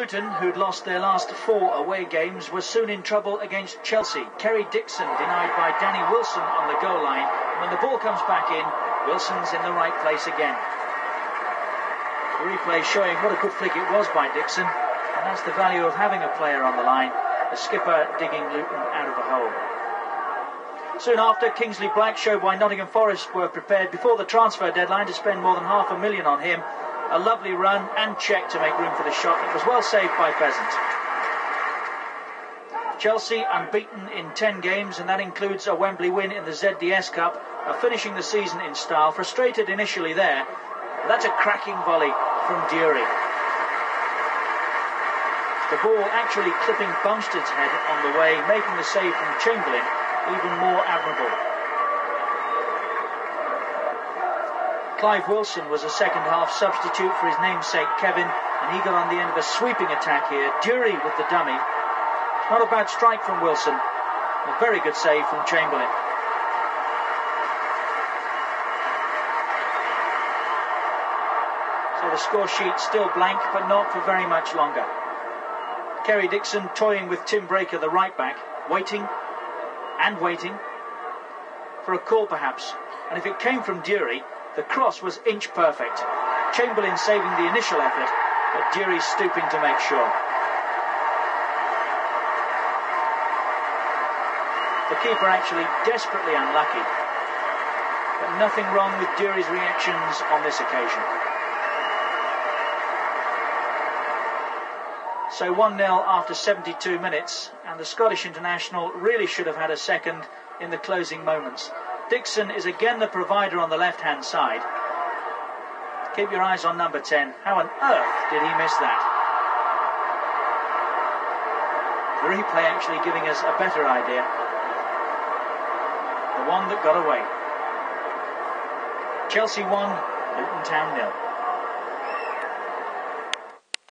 Luton, who'd lost their last four away games, was soon in trouble against Chelsea. Kerry Dixon denied by Danny Wilson on the goal line. And when the ball comes back in, Wilson's in the right place again. The replay showing what a good flick it was by Dixon, and that's the value of having a player on the line, the skipper digging Luton out of a hole. Soon after, Kingsley Black showed why Nottingham Forest were prepared before the transfer deadline to spend more than half a million on him. A lovely run and check to make room for the shot. It was well saved by Beasant. Chelsea unbeaten in 10 games, and that includes a Wembley win in the ZDS Cup, finishing the season in style. Frustrated initially there, that's a cracking volley from Durie. The ball actually clipping Bumstead's head on the way, making the save from Chamberlain even more admirable. Clive Wilson was a second half substitute for his namesake Kevin, and he got on the end of a sweeping attack here. Durie with the dummy. Not a bad strike from Wilson. A very good save from Chamberlain. So the score sheet still blank, but not for very much longer. Kerry Dixon toying with Tim Breacker, the right back, waiting and waiting for a call perhaps. And if it came from Durie, the cross was inch perfect. Chamberlain saving the initial effort, but Durie stooping to make sure. The keeper actually desperately unlucky, but nothing wrong with Durie's reactions on this occasion. So 1 0 after 72 minutes, and the Scottish international really should have had a second in the closing moments. Dixon is again the provider on the left hand side. Keep your eyes on number 10. How on earth did he miss that? The replay actually giving us a better idea. The one that got away. Chelsea 1, Luton Town nil.